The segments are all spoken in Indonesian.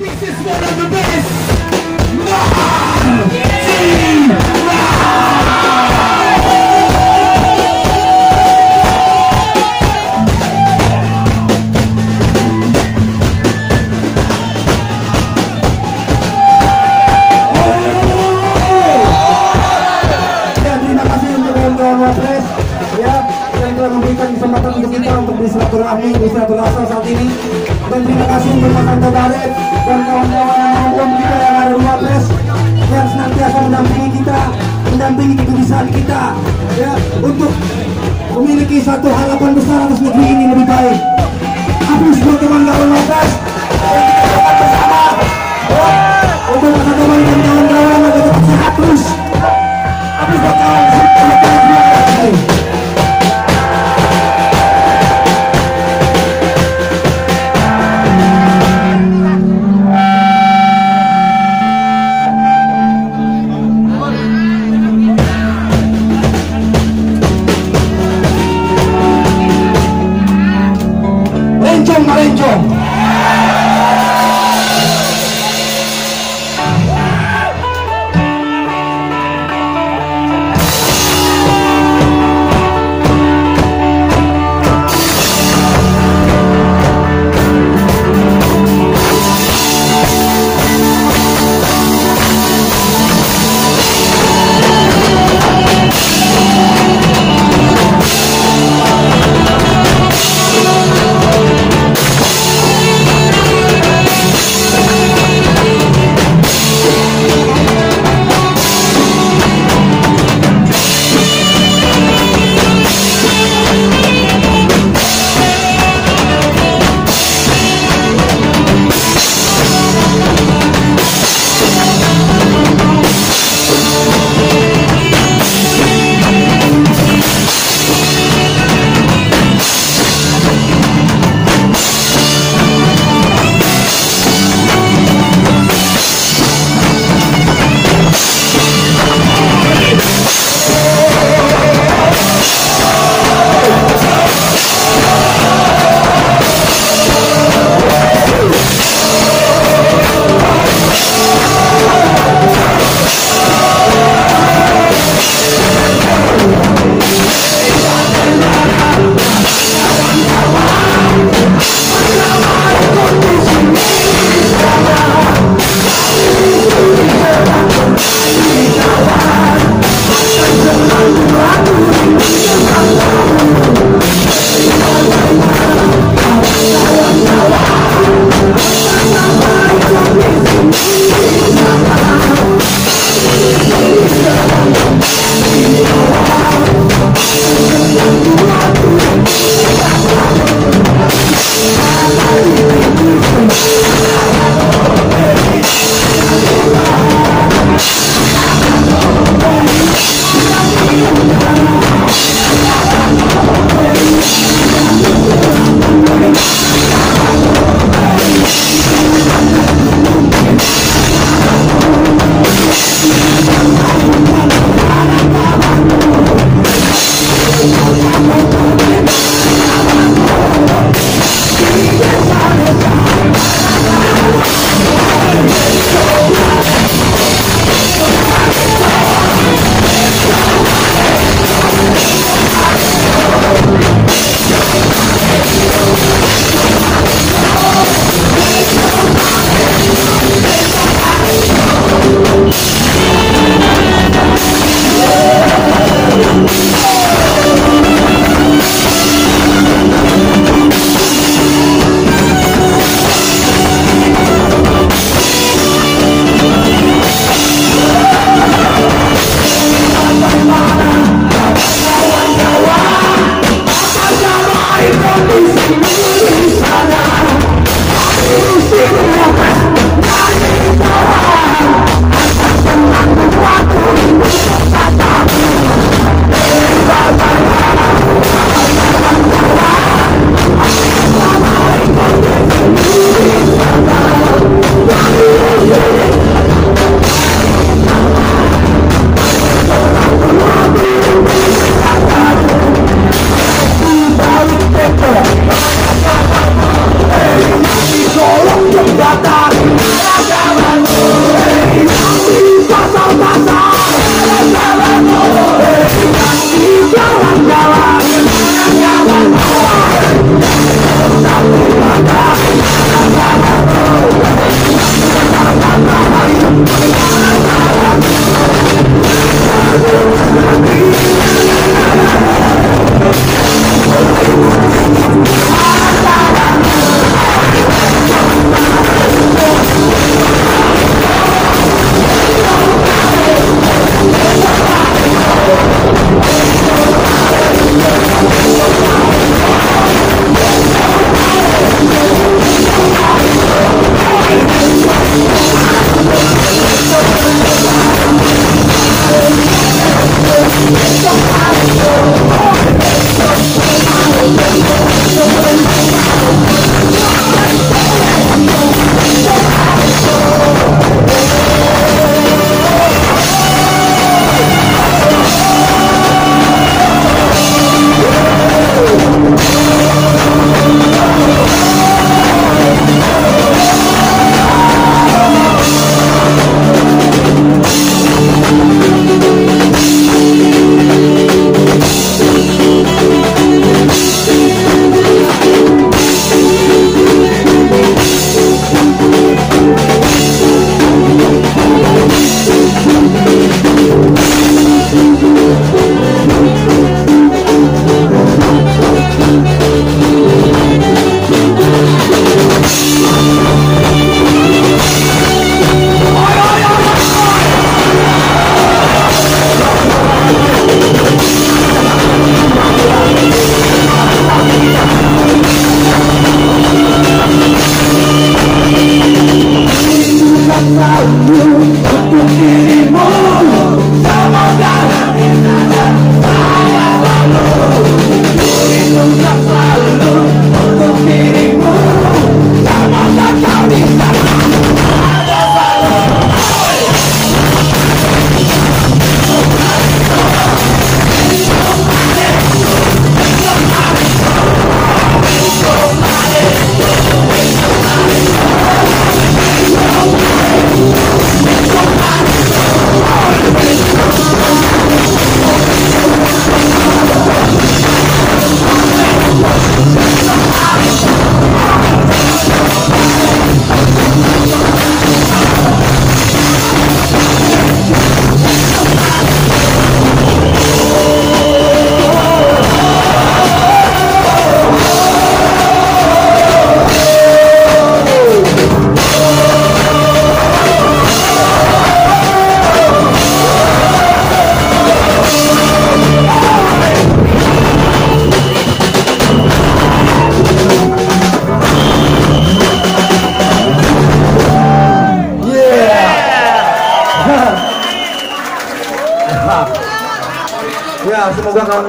This is one of the best.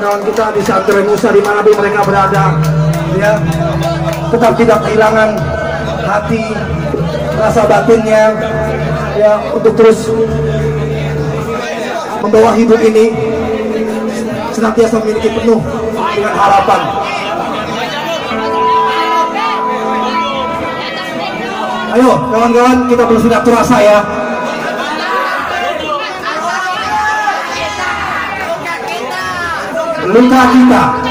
Kawan-kawan kita di Santri Nusa di mana pun mereka berada, ya, tetap tidak kehilangan hati, rasa batinnya, ya, untuk terus membawa hidup ini senantiasa memiliki penuh dengan harapan. Ayo, kawan-kawan, kita bersilaturahsa ya. Luka kita.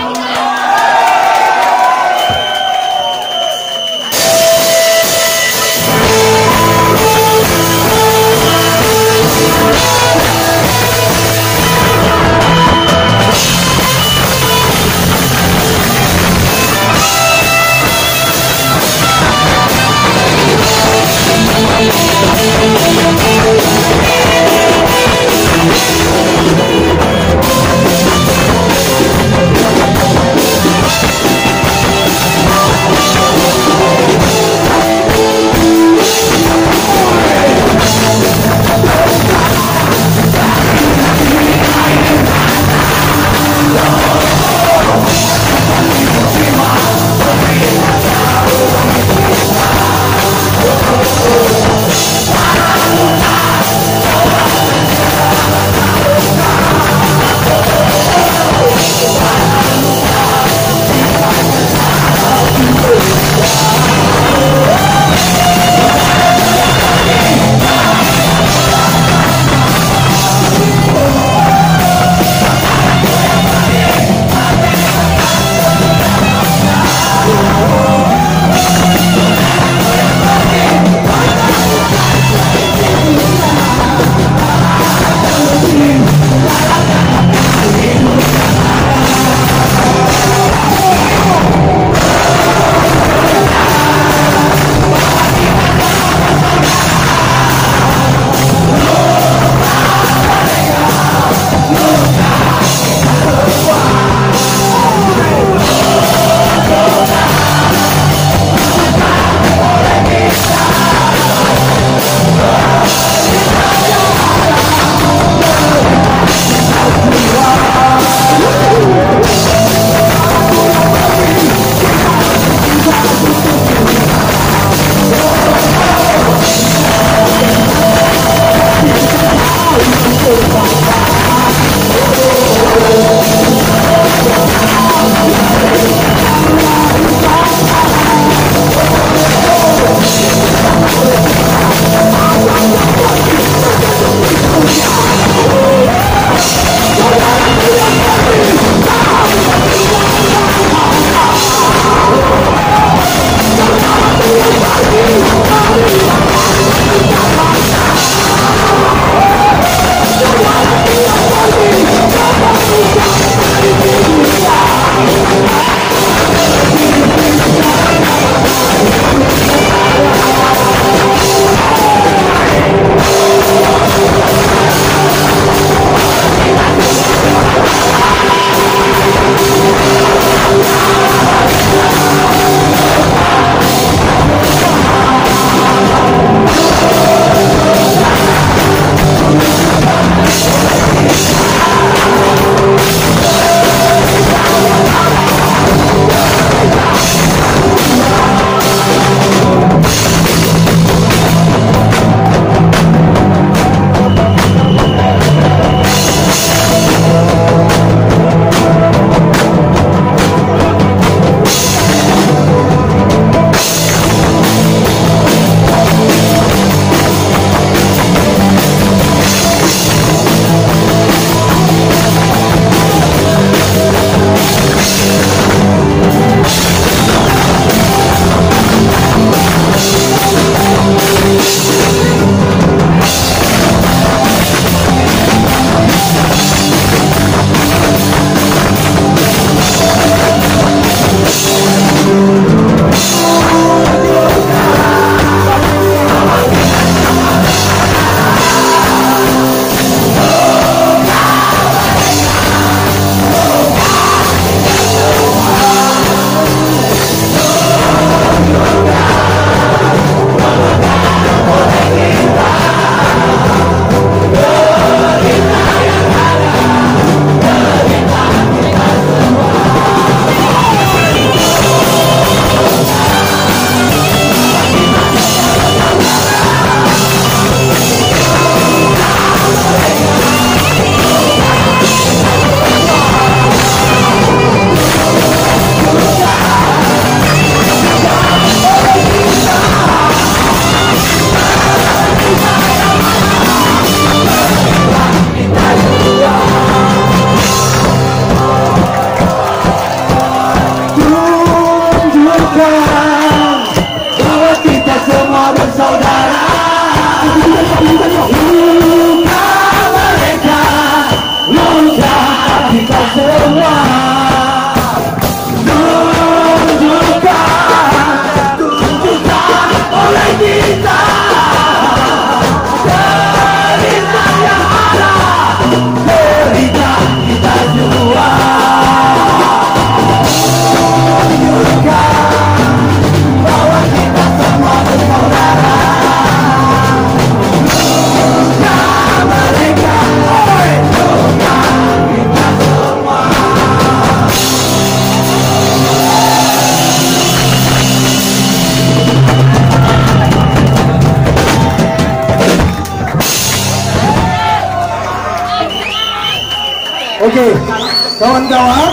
Kawan-kawan,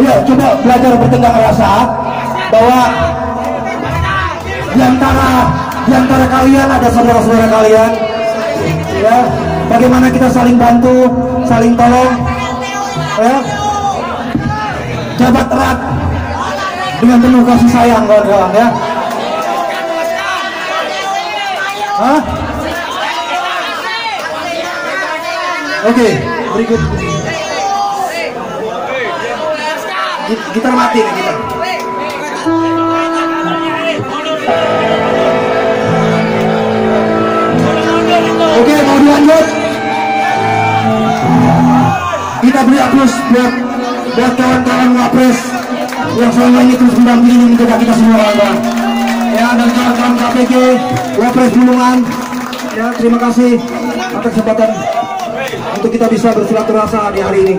ayo coba belajar bertengah rasa bahwa di antara di antara kalian ada saudara-saudara kalian, ya. Bagaimana kita saling bantu, saling tolong, ya. Jabat erat dengan penuh kasih sayang kawan-kawan ya. Hah? Oke, berikut. Gitar mati nih gitar. Oke, mau dilanjut? Kita beri aplaus buat buat kawan-kawan Wapres yang selama ini terus mendampingi dan menjaga kita semua kawan Ya, dan kawan-kawan KPG, Wapres Bulungan. Ya, terima kasih atas kesempatan untuk kita bisa bersilaturahmi di hari ini.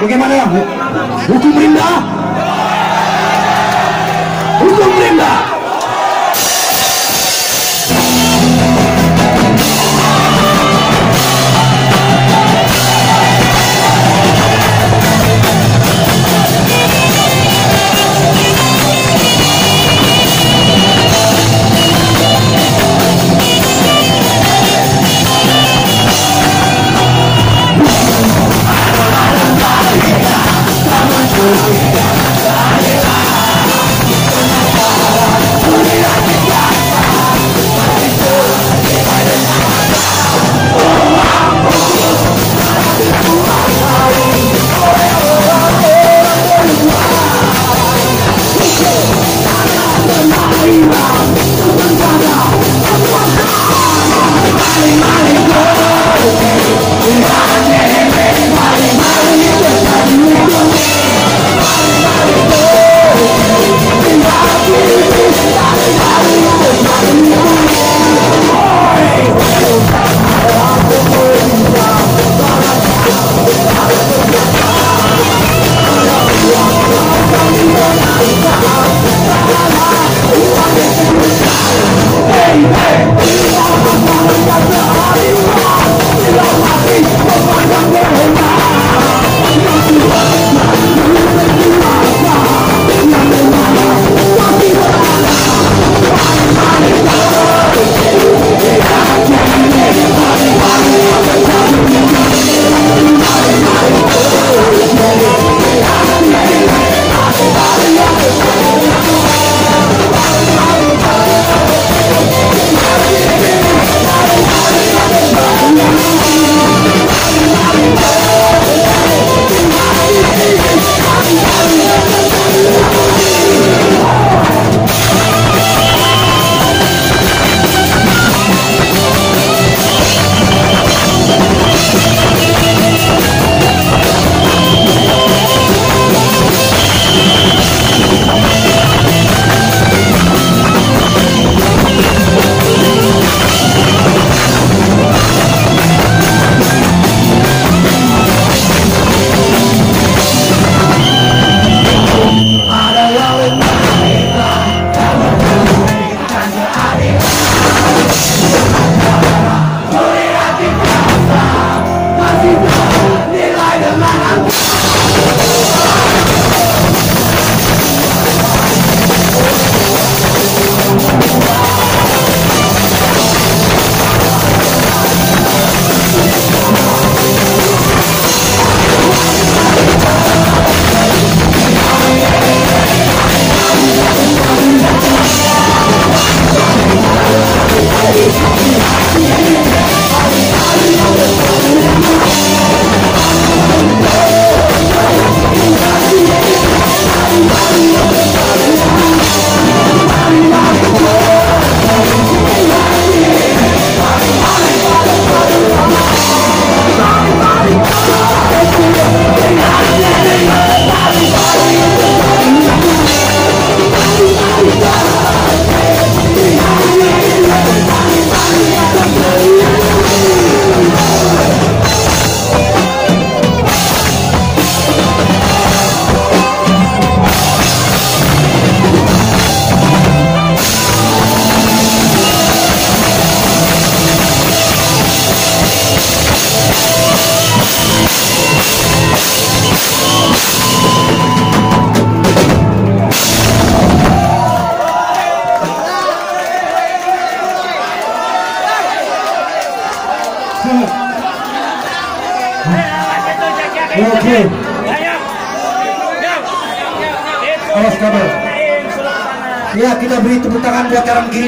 Bagaimana ya? Hukum rimba? Hukum rimba?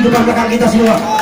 Depan belakang kita semua.